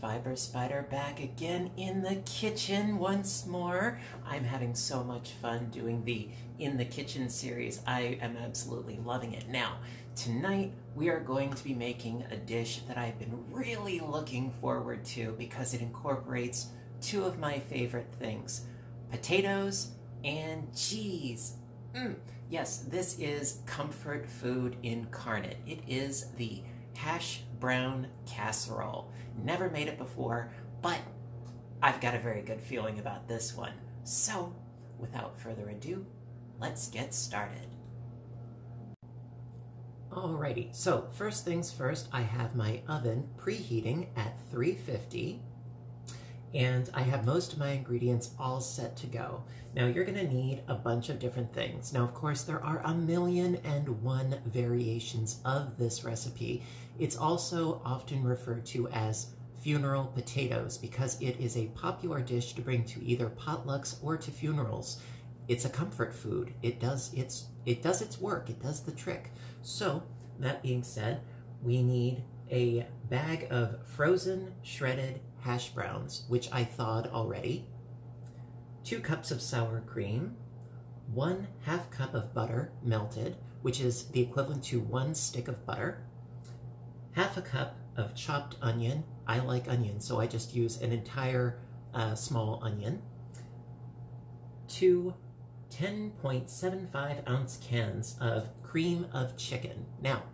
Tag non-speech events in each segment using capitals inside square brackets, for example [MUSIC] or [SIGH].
Fiber Spider back again in the kitchen once more. I'm having so much fun doing the In the Kitchen series. I am absolutely loving it. Now, tonight we are going to be making a dish that I've been really looking forward to because it incorporates two of my favorite things potatoes and cheese. Mm. Yes, this is comfort food incarnate. It is the hash brown casserole. Never made it before, but I've got a very good feeling about this one. So, without further ado, let's get started. Alrighty, so first things first, I have my oven preheating at 350 and I have most of my ingredients all set to go. Now you're gonna need a bunch of different things. Now of course there are a million and one variations of this recipe. It's also often referred to as funeral potatoes because it is a popular dish to bring to either potlucks or to funerals. It's a comfort food. It does its it does its work. It does the trick. So, that being said, we need a bag of frozen shredded hash browns, which I thawed already, two cups of sour cream, one half cup of butter melted, which is the equivalent to one stick of butter, half a cup of chopped onion. I like onion, so I just use an entire uh, small onion, two 10.75 ounce cans of cream of chicken. Now,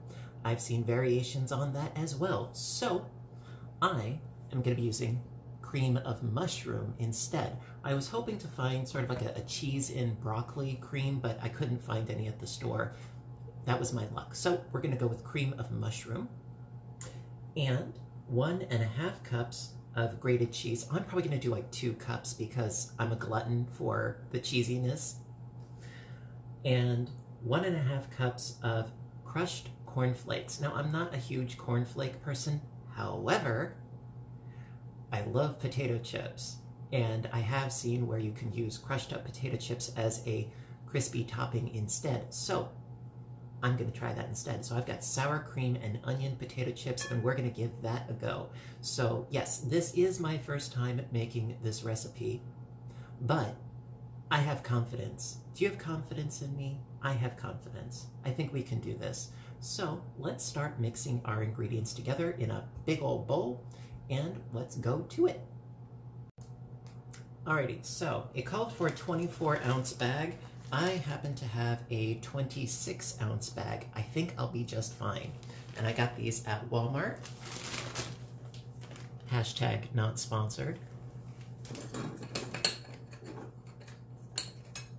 I've seen variations on that as well, so I am going to be using cream of mushroom instead. I was hoping to find sort of like a, a cheese in broccoli cream, but I couldn't find any at the store. That was my luck. So we're going to go with cream of mushroom and one and a half cups of grated cheese. I'm probably going to do like two cups because I'm a glutton for the cheesiness. And one and a half cups of crushed cornflakes. Now, I'm not a huge cornflake person. However, I love potato chips. And I have seen where you can use crushed up potato chips as a crispy topping instead. So I'm going to try that instead. So I've got sour cream and onion potato chips, and we're going to give that a go. So yes, this is my first time making this recipe, but I have confidence. Do you have confidence in me? I have confidence. I think we can do this. So let's start mixing our ingredients together in a big old bowl, and let's go to it. Alrighty, so it called for a 24 ounce bag. I happen to have a 26 ounce bag. I think I'll be just fine. And I got these at Walmart. Hashtag not sponsored.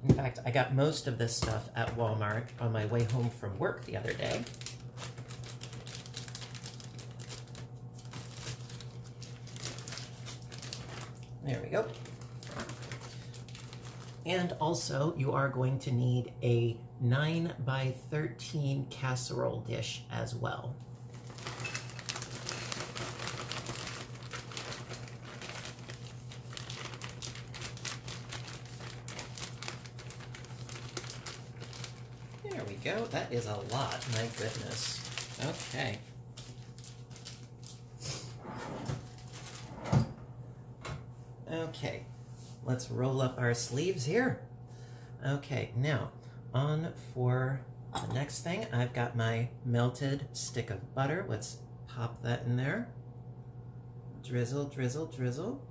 In fact, I got most of this stuff at Walmart on my way home from work the other day. There we go. And also, you are going to need a 9 by 13 casserole dish as well. There we go. That is a lot. My goodness. Okay. Let's roll up our sleeves here. Okay, now on for the next thing, I've got my melted stick of butter. Let's pop that in there. Drizzle, drizzle, drizzle.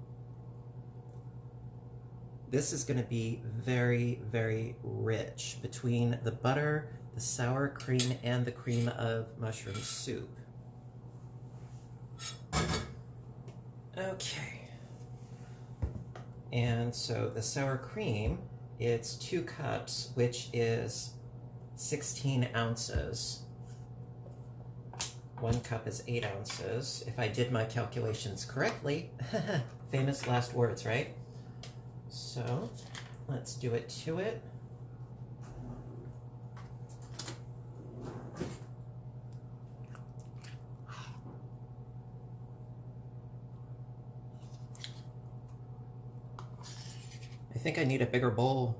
This is going to be very, very rich between the butter, the sour cream, and the cream of mushroom soup. Okay. And so the sour cream, it's two cups, which is 16 ounces. One cup is eight ounces. If I did my calculations correctly, [LAUGHS] famous last words, right? So let's do it to it. Think I need a bigger bowl.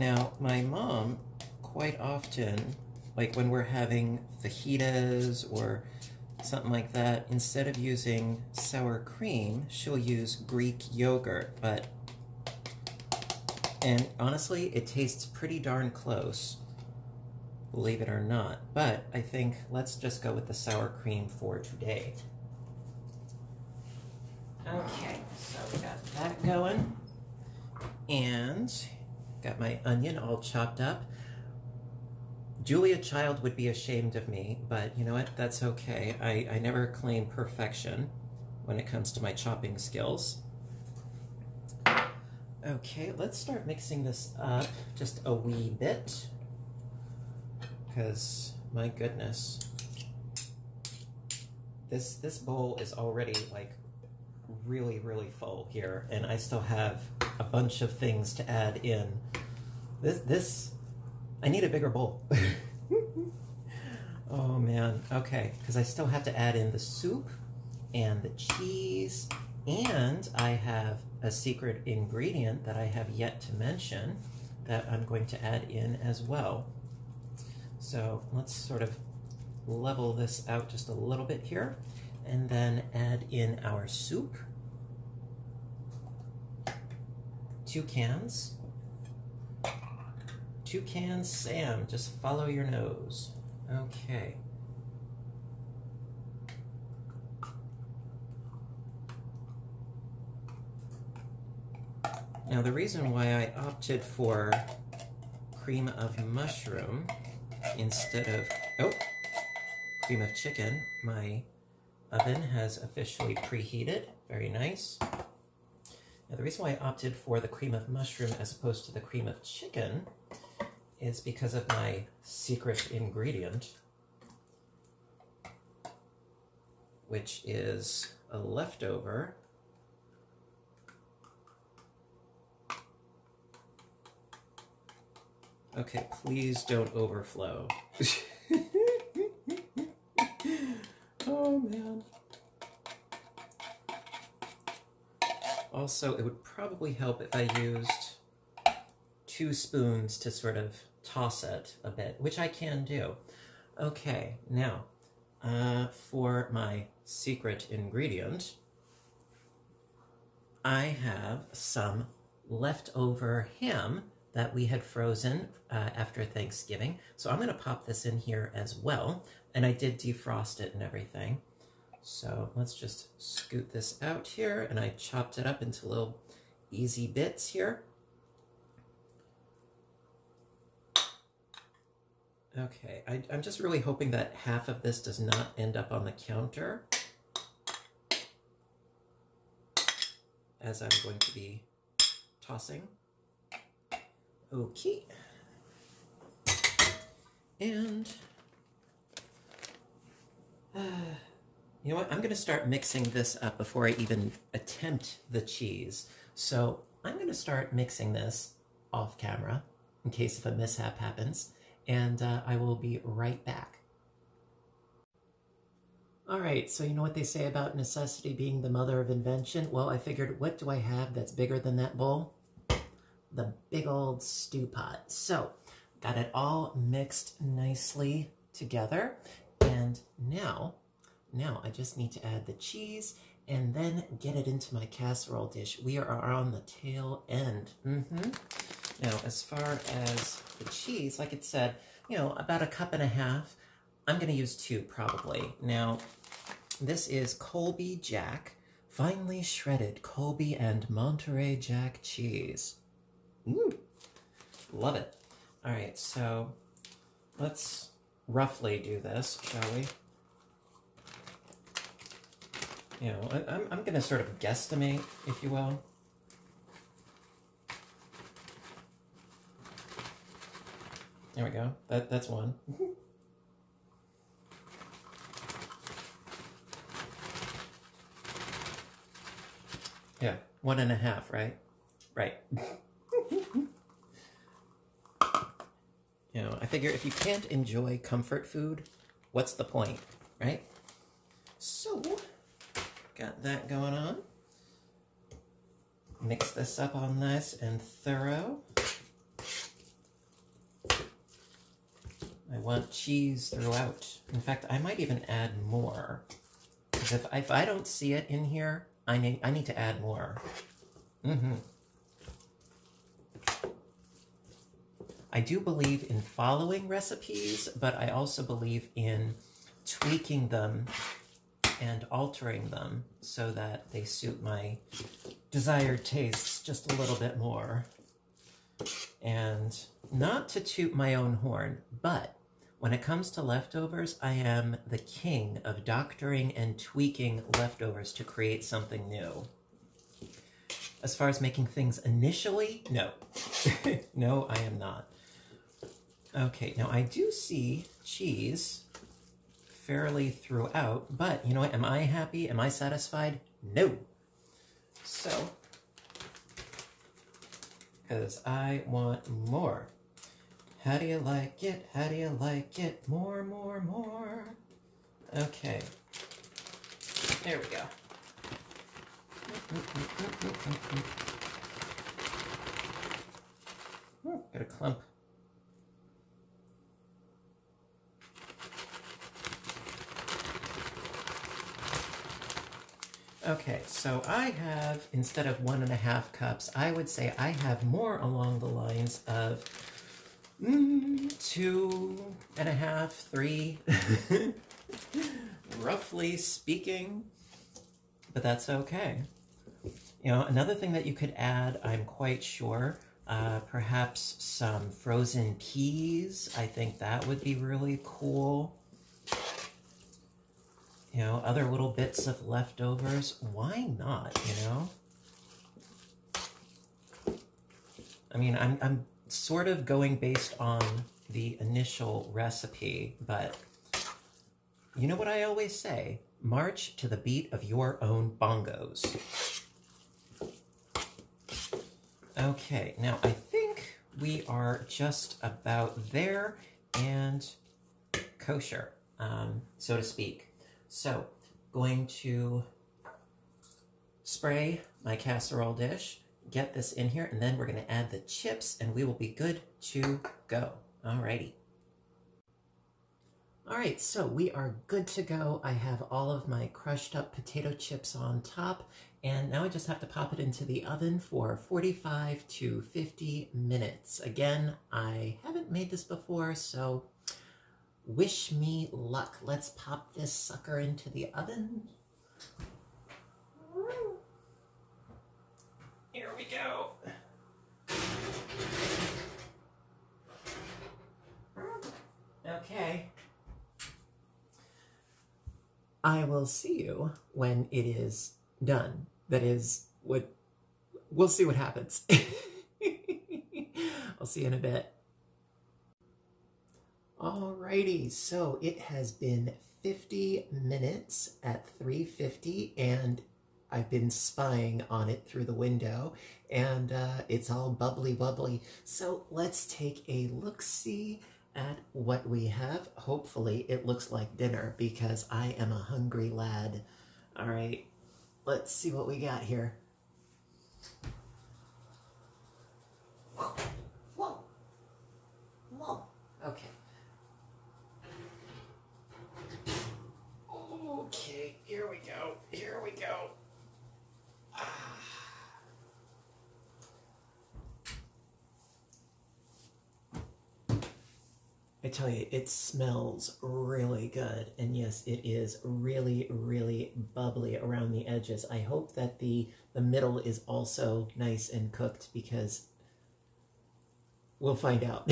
now, my mom quite often, like when we're having fajitas or something like that, instead of using sour cream, she'll use Greek yogurt, but and honestly, it tastes pretty darn close, believe it or not. But I think let's just go with the sour cream for today. Okay, so we got that going. And got my onion all chopped up. Julia Child would be ashamed of me, but you know what? That's okay. I, I never claim perfection when it comes to my chopping skills. Okay, let's start mixing this up just a wee bit. Because, my goodness. This, this bowl is already, like, really, really full here, and I still have a bunch of things to add in. This, this, I need a bigger bowl. [LAUGHS] oh man, okay, because I still have to add in the soup and the cheese, and I have a secret ingredient that I have yet to mention that I'm going to add in as well. So let's sort of level this out just a little bit here and then add in our soup. Two cans. Two cans, Sam, just follow your nose. Okay. Now the reason why I opted for cream of mushroom instead of, oh, cream of chicken, my oven has officially preheated. Very nice. Now the reason why I opted for the cream of mushroom as opposed to the cream of chicken is because of my secret ingredient, which is a leftover Okay, please don't overflow. [LAUGHS] oh man. Also, it would probably help if I used two spoons to sort of toss it a bit, which I can do. Okay, now, uh, for my secret ingredient, I have some leftover ham that we had frozen uh, after Thanksgiving. So I'm going to pop this in here as well. And I did defrost it and everything. So let's just scoot this out here. And I chopped it up into little easy bits here. Okay, I, am just really hoping that half of this does not end up on the counter. As I'm going to be tossing. Okay. And, uh, you know what? I'm going to start mixing this up before I even attempt the cheese. So I'm going to start mixing this off camera in case if a mishap happens. And uh, I will be right back. All right, so you know what they say about necessity being the mother of invention? Well, I figured, what do I have that's bigger than that bowl? The big old stew pot. So, got it all mixed nicely together. And now, now I just need to add the cheese and then get it into my casserole dish. We are on the tail end. Mm -hmm. Now, as far as the cheese, like it said, you know, about a cup and a half. I'm going to use two probably. Now, this is Colby Jack, finely shredded Colby and Monterey Jack cheese. Ooh, love it. All right, so let's roughly do this, shall we? You know, I, I'm, I'm going to sort of guesstimate, if you will. There we go. That That's one. [LAUGHS] yeah, one and a half, right? Right. [LAUGHS] You know, I figure if you can't enjoy comfort food, what's the point, right? So, got that going on. Mix this up all nice and thorough. I want cheese throughout. In fact, I might even add more. Because if, if I don't see it in here, I need, I need to add more. Mm-hmm. I do believe in following recipes, but I also believe in tweaking them and altering them so that they suit my desired tastes just a little bit more. And not to toot my own horn, but when it comes to leftovers, I am the king of doctoring and tweaking leftovers to create something new. As far as making things initially, no. [LAUGHS] no, I am not. Okay, now I do see cheese fairly throughout, but you know what? Am I happy? Am I satisfied? No. So, because I want more. How do you like it? How do you like it? More, more, more. Okay. There we go. Mm, mm, mm, got a clump. Okay, so I have, instead of one and a half cups, I would say I have more along the lines of mm, two and a half, three, [LAUGHS] roughly speaking, but that's okay. You know, another thing that you could add, I'm quite sure, uh, perhaps some frozen peas. I think that would be really cool you know, other little bits of leftovers. Why not, you know? I mean, I'm, I'm sort of going based on the initial recipe, but you know what I always say? March to the beat of your own bongos. Okay, now I think we are just about there and kosher, um, so to speak. So, going to spray my casserole dish, get this in here, and then we're going to add the chips, and we will be good to go. Alrighty. Alright, so we are good to go. I have all of my crushed up potato chips on top, and now I just have to pop it into the oven for 45 to 50 minutes. Again, I haven't made this before, so Wish me luck. Let's pop this sucker into the oven. Here we go. Okay. I will see you when it is done. That is, what we'll see what happens. [LAUGHS] I'll see you in a bit. Alrighty, so it has been 50 minutes at 350 and I've been spying on it through the window and uh, it's all bubbly bubbly. So let's take a look-see at what we have. Hopefully it looks like dinner because I am a hungry lad. All right, let's see what we got here. Whoa, whoa, whoa, okay. Okay, here we go. Here we go. Ah. I tell you, it smells really good. And yes, it is really, really bubbly around the edges. I hope that the, the middle is also nice and cooked because we'll find out.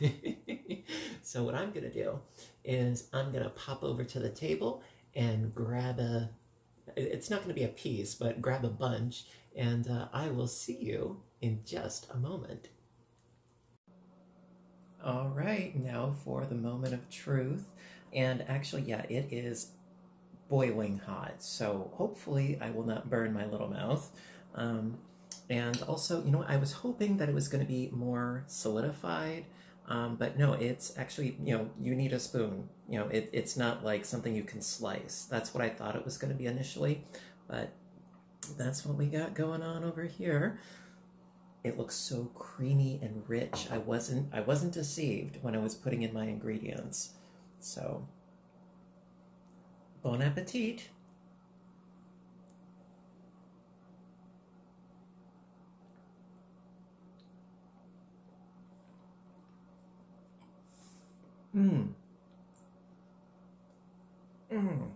[LAUGHS] so what I'm going to do is I'm going to pop over to the table and grab a, it's not going to be a piece, but grab a bunch, and uh, I will see you in just a moment. All right, now for the moment of truth. And actually, yeah, it is boiling hot, so hopefully I will not burn my little mouth. Um, and also, you know, I was hoping that it was going to be more solidified, um, but no, it's actually, you know, you need a spoon. You know, it, it's not like something you can slice. That's what I thought it was going to be initially, but that's what we got going on over here. It looks so creamy and rich. I wasn't I wasn't deceived when I was putting in my ingredients. So bon appetit. Mmm. Mmm.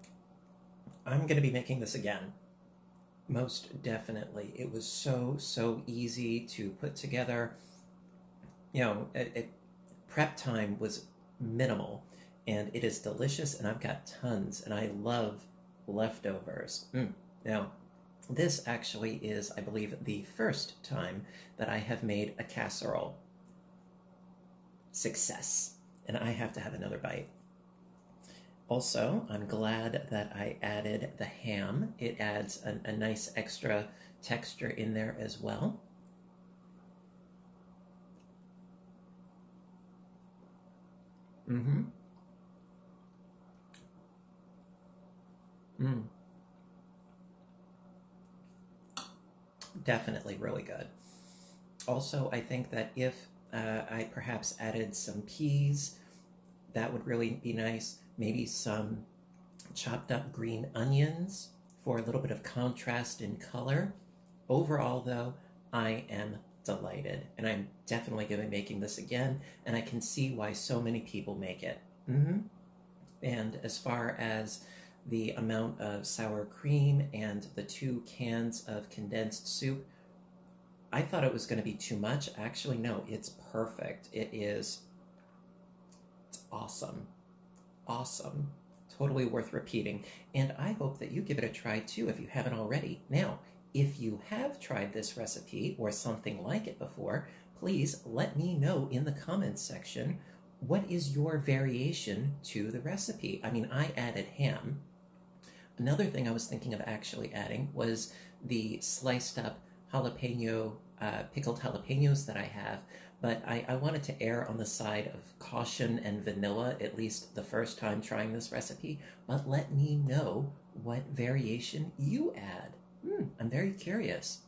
I'm going to be making this again. Most definitely. It was so, so easy to put together. You know, it, it, prep time was minimal and it is delicious and I've got tons and I love leftovers. Mm. Now, this actually is, I believe, the first time that I have made a casserole. Success. And I have to have another bite. Also, I'm glad that I added the ham. It adds a, nice extra texture in there as well. Mm-hmm. Mm. Definitely really good. Also, I think that if uh, I perhaps added some peas, that would really be nice maybe some chopped up green onions for a little bit of contrast in color. Overall, though, I am delighted, and I'm definitely going to be making this again, and I can see why so many people make it. Mm-hmm. And as far as the amount of sour cream and the two cans of condensed soup, I thought it was going to be too much. Actually, no, it's perfect. It is awesome awesome. Totally worth repeating. And I hope that you give it a try too if you haven't already. Now, if you have tried this recipe or something like it before, please let me know in the comments section what is your variation to the recipe. I mean, I added ham. Another thing I was thinking of actually adding was the sliced up jalapeno, uh, pickled jalapenos that I have but I, I wanted to err on the side of caution and vanilla, at least the first time trying this recipe. But let me know what variation you add. Hmm, I'm very curious.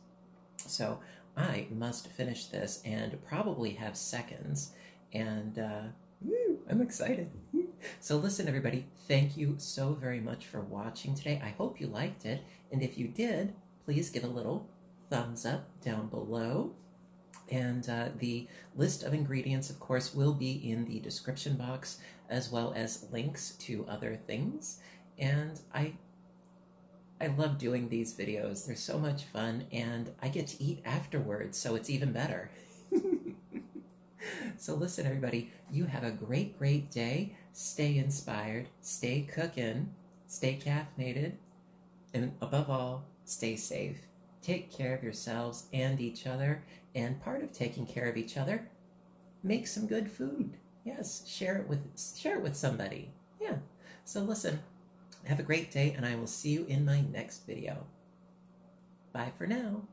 So I must finish this and probably have seconds. And uh, woo, I'm excited. [LAUGHS] So listen, everybody, thank you so very much for watching today. I hope you liked it. And if you did, please give a little thumbs up down below. And uh, the list of ingredients, of course, will be in the description box, as well as links to other things. And I, I love doing these videos. They're so much fun, and I get to eat afterwards, so it's even better. [LAUGHS] so listen, everybody, you have a great, great day. Stay inspired, stay cooking, stay caffeinated, and above all, stay safe. Take care of yourselves and each other, and part of taking care of each other, make some good food. Yes, share it with share it with somebody. Yeah. So listen, have a great day and I will see you in my next video. Bye for now.